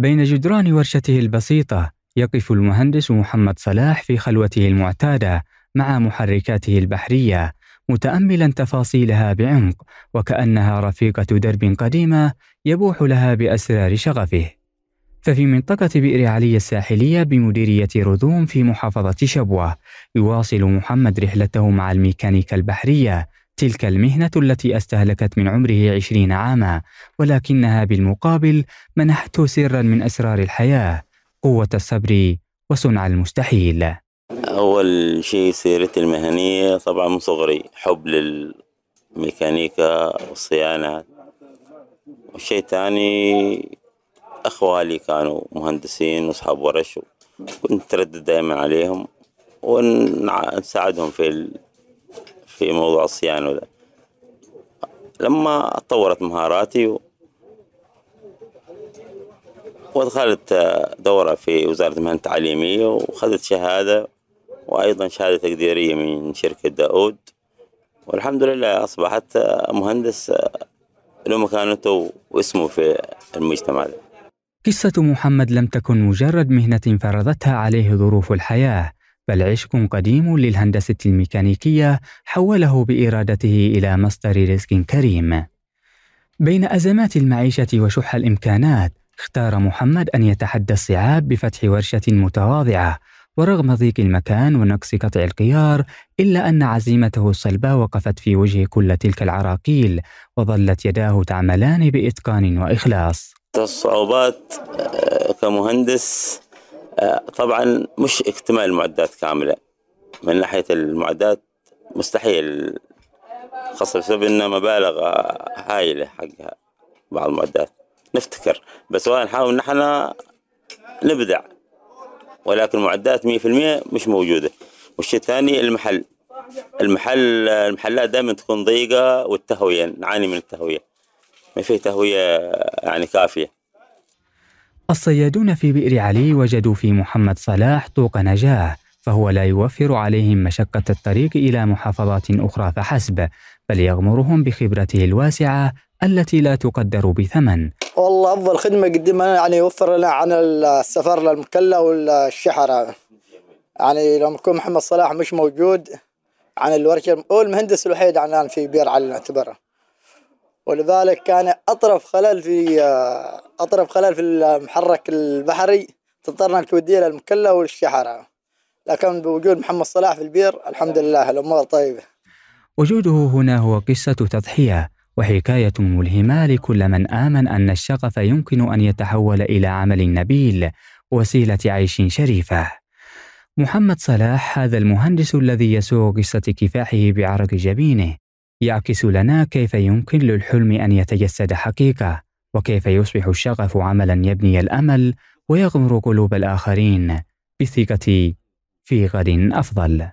بين جدران ورشته البسيطة يقف المهندس محمد صلاح في خلوته المعتادة مع محركاته البحرية متأملا تفاصيلها بعمق وكأنها رفيقة درب قديمة يبوح لها بأسرار شغفه. ففي منطقة بئر علي الساحلية بمديرية رذوم في محافظة شبوة يواصل محمد رحلته مع الميكانيكا البحرية تلك المهنة التي استهلكت من عمره عشرين عاما ولكنها بالمقابل منحته سرا من أسرار الحياة قوة الصبر وصنع المستحيل. أول شيء سيرتي المهنية طبعا من صغري حب للميكانيكا والصيانة. والشيء الثاني أخوالي كانوا مهندسين وأصحاب ورش كنت تردد دائما عليهم ونساعدهم في في موضوع الصيانة وده لما تطورت مهاراتي ودخلت دورة في وزارة المهن التعليمية وخذت شهادة وأيضا شهادة تقديرية من شركة داود والحمد لله أصبحت مهندس له مكانته واسمه في المجتمع. قصة محمد لم تكن مجرد مهنة فرضتها عليه ظروف الحياة بل عشق قديم للهندسة الميكانيكية حوله بإرادته إلى مصدر رزق كريم. بين أزمات المعيشة وشح الإمكانات، اختار محمد أن يتحدى الصعاب بفتح ورشة متواضعة، ورغم ضيق المكان ونقص قطع القيار، إلا أن عزيمته الصلبة وقفت في وجه كل تلك العراقيل، وظلت يداه تعملان بإتقان وإخلاص. الصعوبات آه، كمهندس طبعا مش اكتمال المعدات كاملة. من ناحية المعدات مستحيل. خاصة بسبب إنها مبالغ هايلة حقها بعض المعدات. نفتكر. بس نحاول نحن نبدع. ولكن في المية مش موجودة. والشيء الثاني المحل. المحل المحلات دائما تكون ضيقة والتهوية نعاني من التهوية. ما في تهوية يعني كافية. الصيادون في بئر علي وجدوا في محمد صلاح طوق نجاة فهو لا يوفر عليهم مشقة الطريق إلى محافظات أخرى فحسب بل يغمرهم بخبرته الواسعة التي لا تقدر بثمن. والله أفضل خدمة قدمها يعني يوفر لنا عن السفر للمكلا والشحرة. يعني لما يكون محمد صلاح مش موجود عن الورشة هو المهندس الوحيد عن في بئر علي نعتبره. ولذلك كان أطرف خلل في أطرف خلل في المحرك البحري تضطرنا انك توديه للمكلا والشحرة. لكن بوجود محمد صلاح في البير الحمد لله الأمور طيبة. وجوده هنا هو قصة تضحية وحكاية ملهمة لكل من آمن أن الشغف يمكن أن يتحول إلى عمل نبيل وسيلة عيش شريفة. محمد صلاح هذا المهندس الذي يسوق قصة كفاحه بعرق جبينه يعكس لنا كيف يمكن للحلم أن يتجسد حقيقة وكيف يصبح الشغف عملا يبني الأمل ويغمر قلوب الآخرين بالثقة في غد أفضل.